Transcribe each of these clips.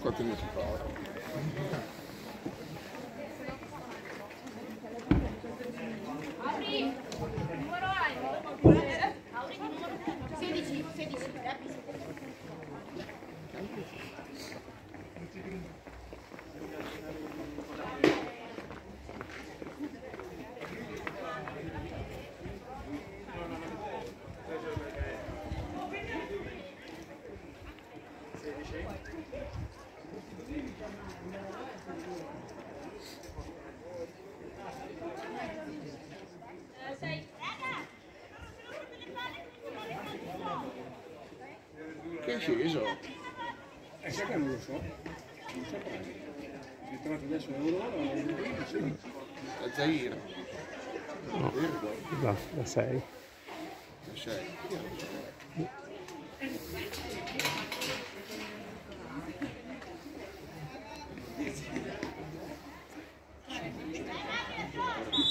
Quanto tempo? Apri! Numero hai! Apri numero 16, 16, non lo so, non saprei. Si è trovato adesso Aurora o sì. La Zaira. No, da, da 6. La 6. Fatelo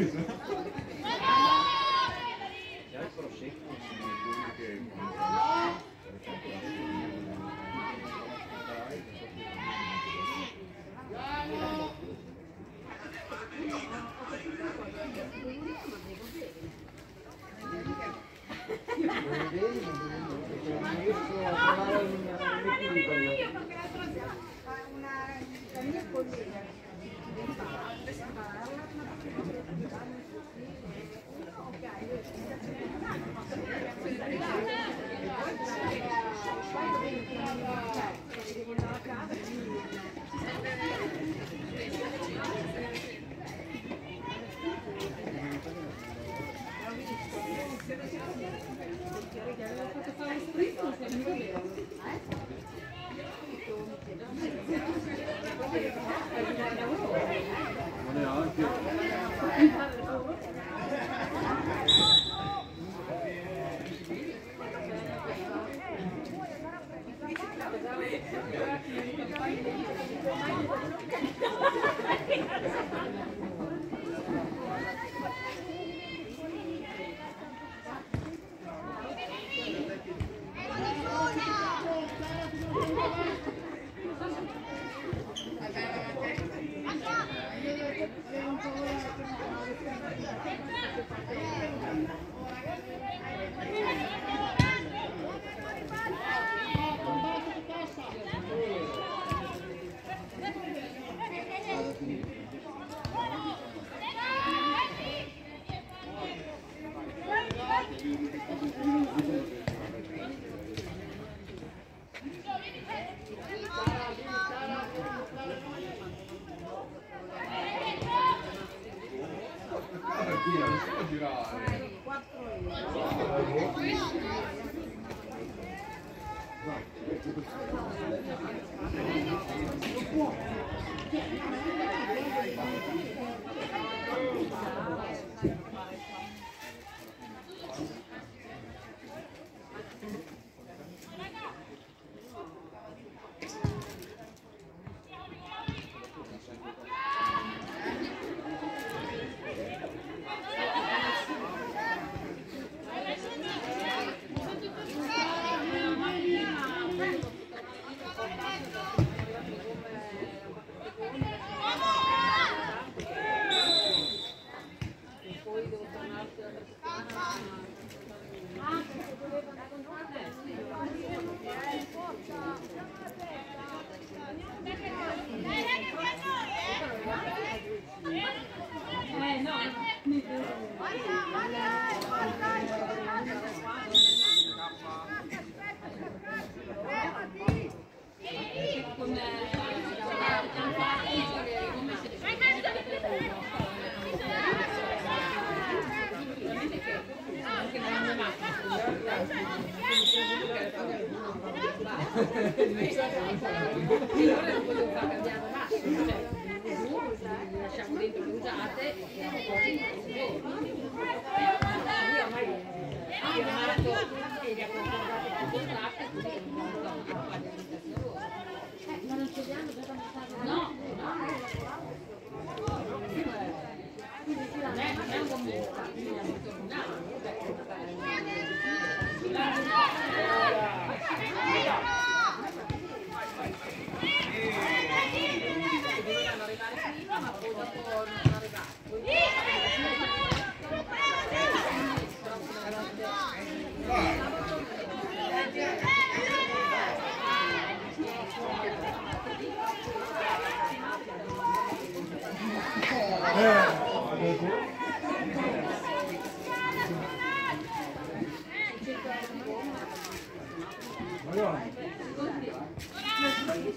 Yeah.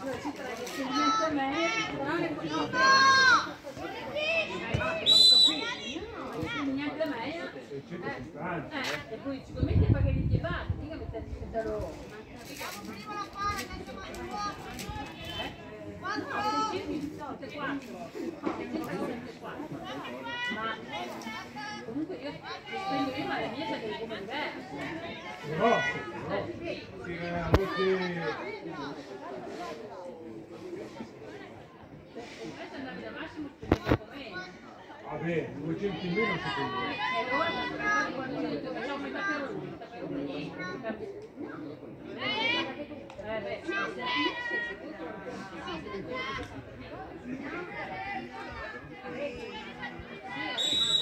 Eh, e poi sicuramente paghi i llevati, mica metterti da loro. Ma 674, 674. Ma comunque io spendo io ma le mie sono come diverse. No, Eh, sì, avete... Invece Vabbè, 200 in meno secondo me. Eh,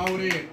Mauri.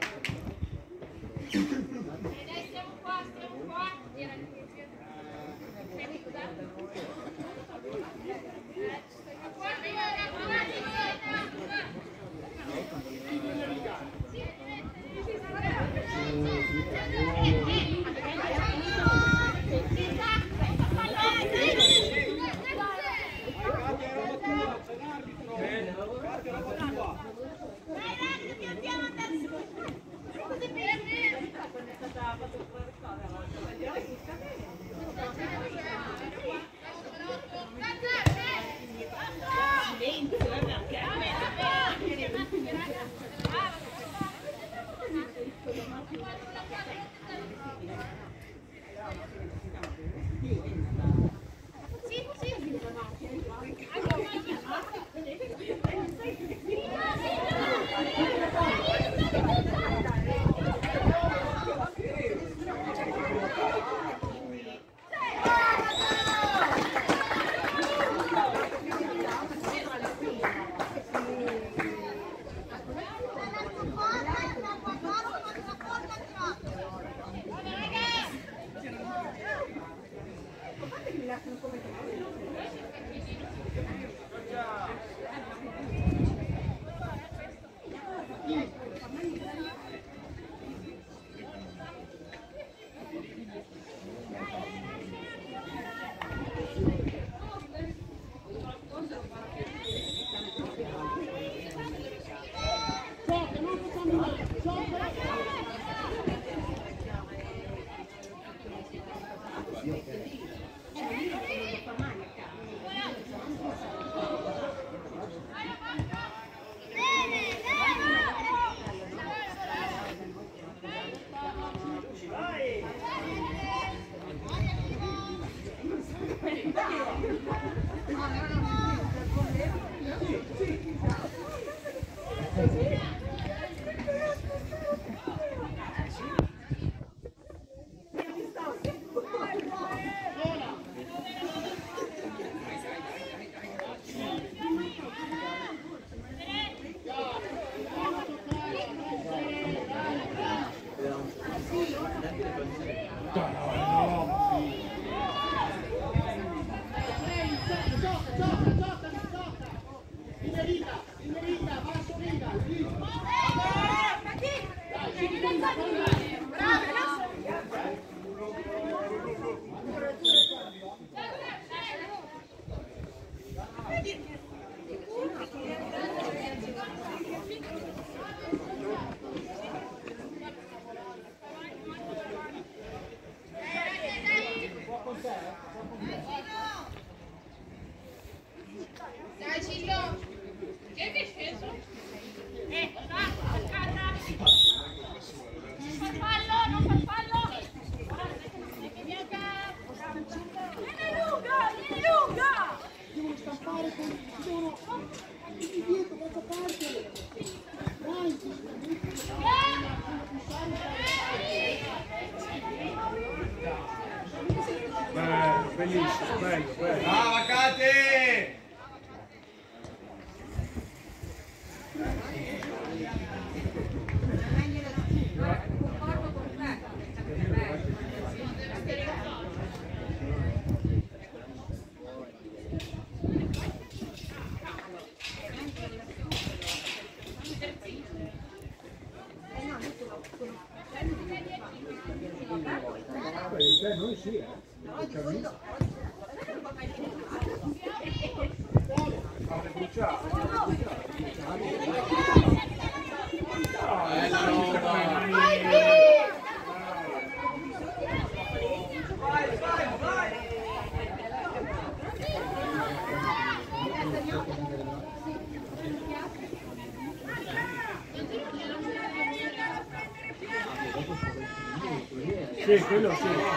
Sí, culo, sí.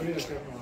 Oh, yeah,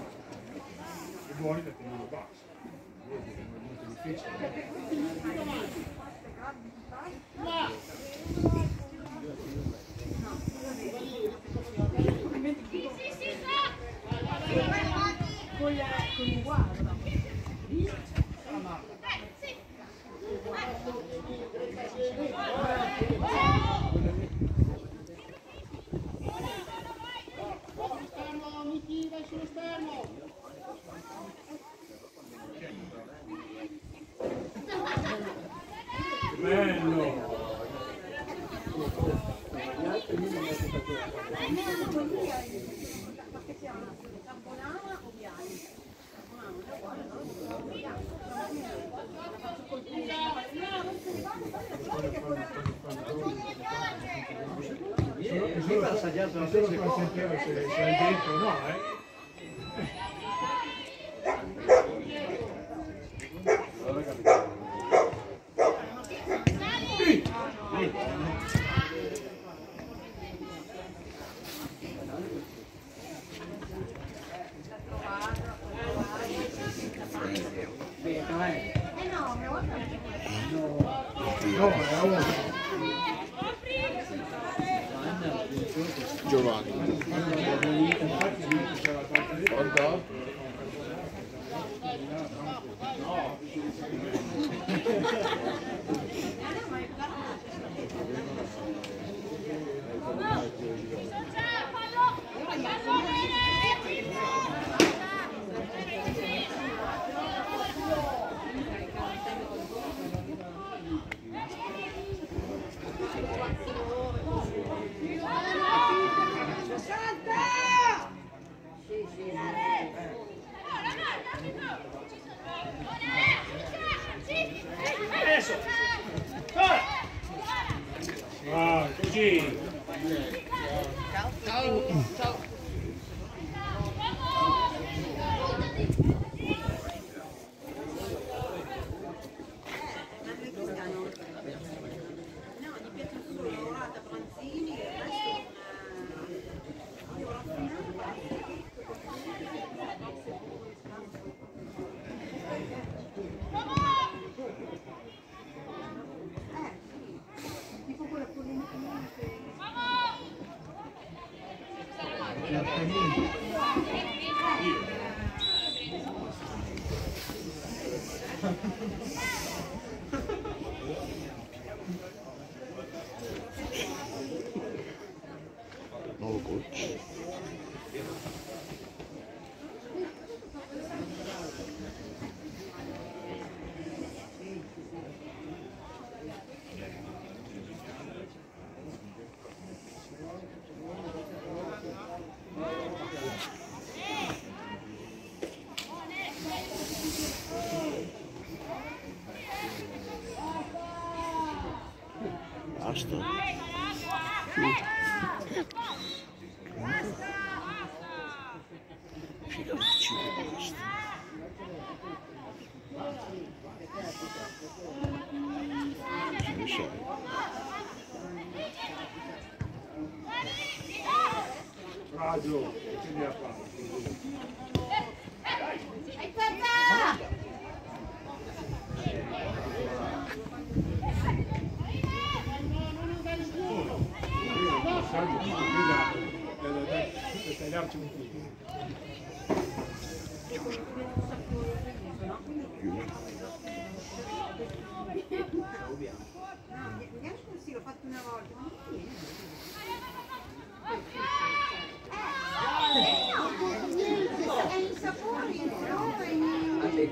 やったり。No coach. Adro.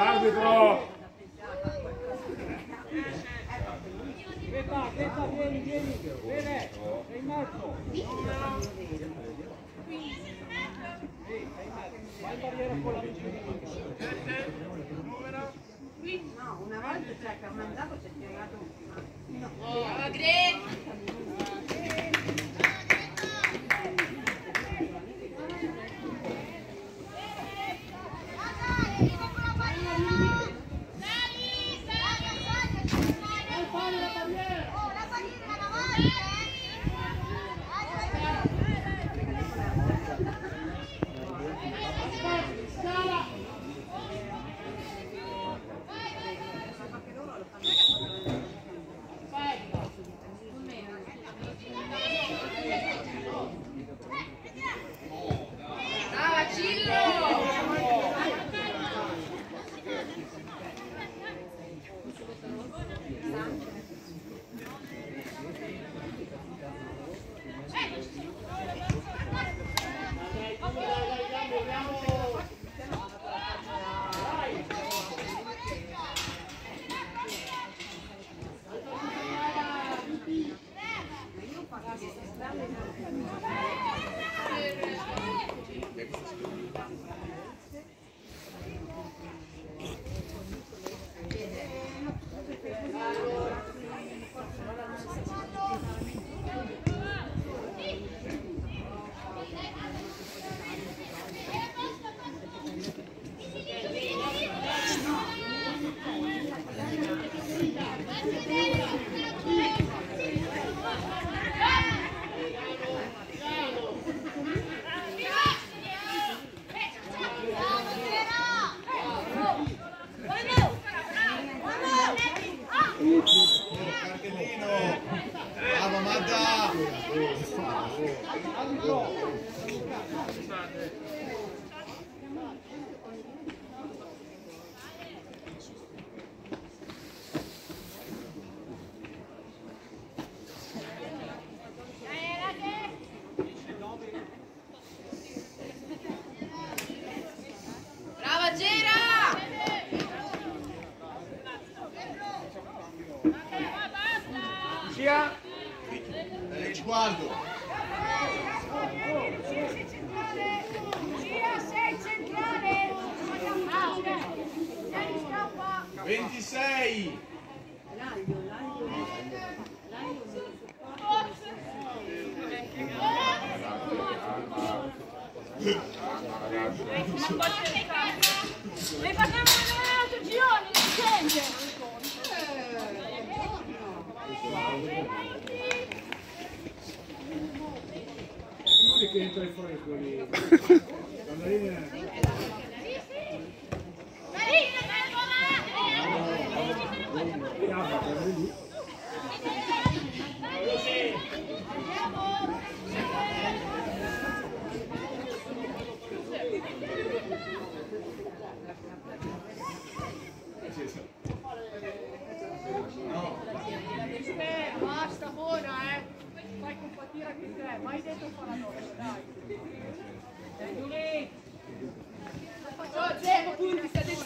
Arbitro! Aspetta, aspetta, vieni, vieni! Bene, sei in mezzo! Vai in barriera con la vicina! Numero? No, una volta c'è che ha mandato c'è tirato un... No, ma oh, Greg!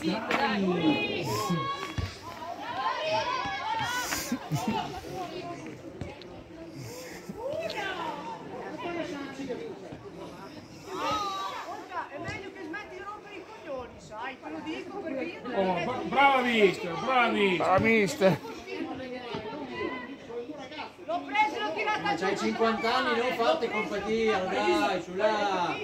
Dai. Oh, bra brava mister, brava mister. Brava mister. L'ho preso e l'ho tirata giù. C'hai 50 anni, non fate compatia, dai, su là.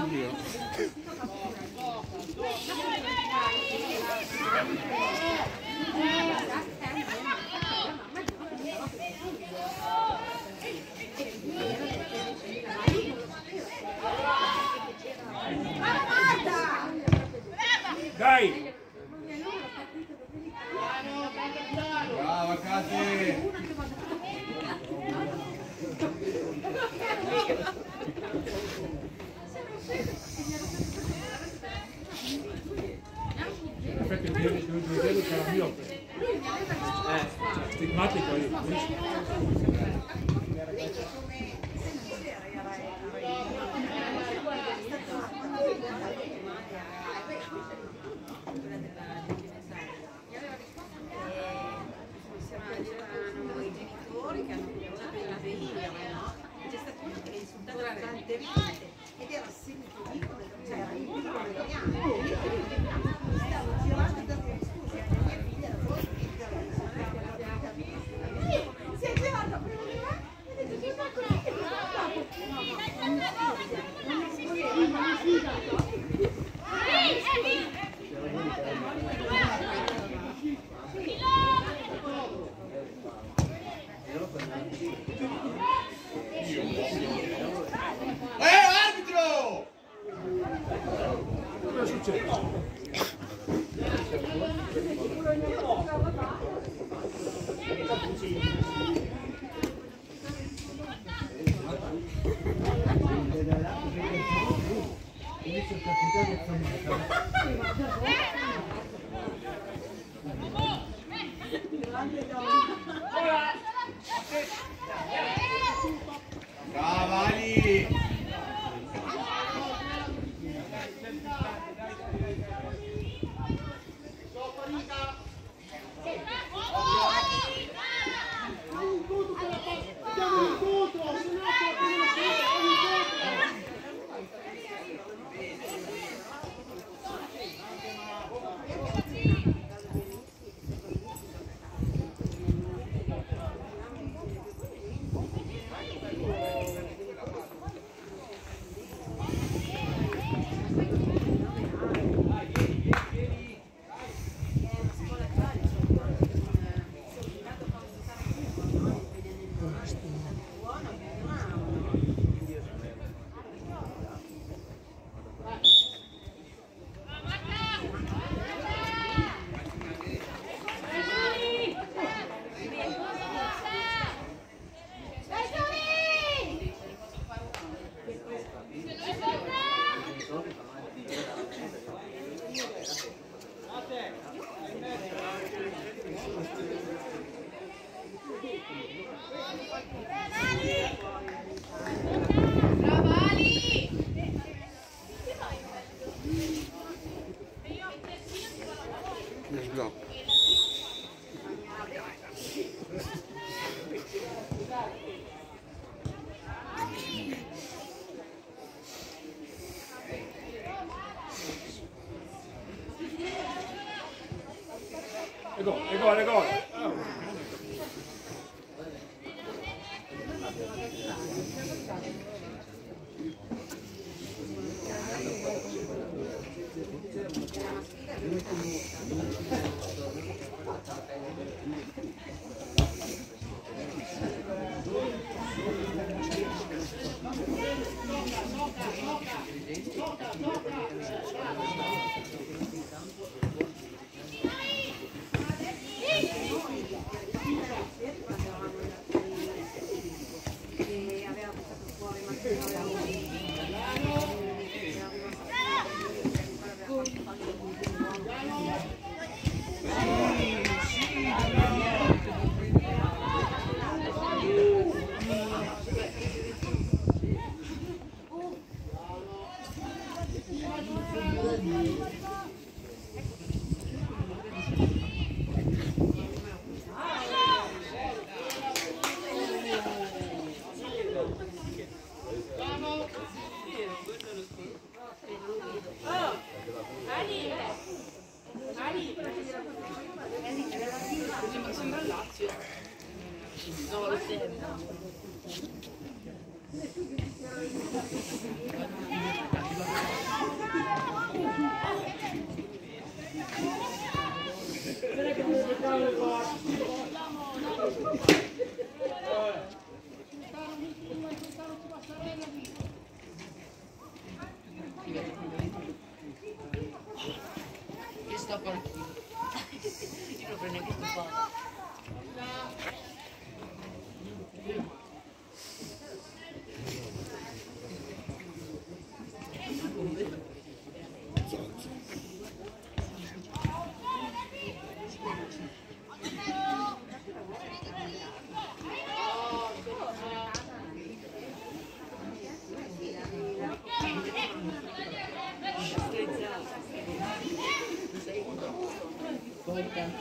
不要 going, on, go on. gold dent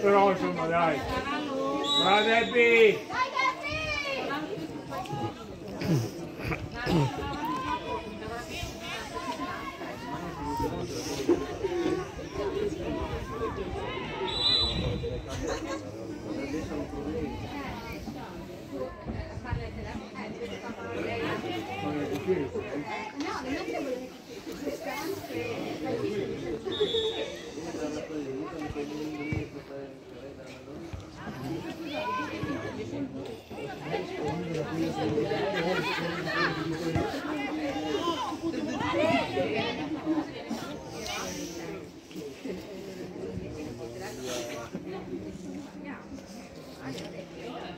Prossimo, dai. Brava Debbie! Dai Debbie!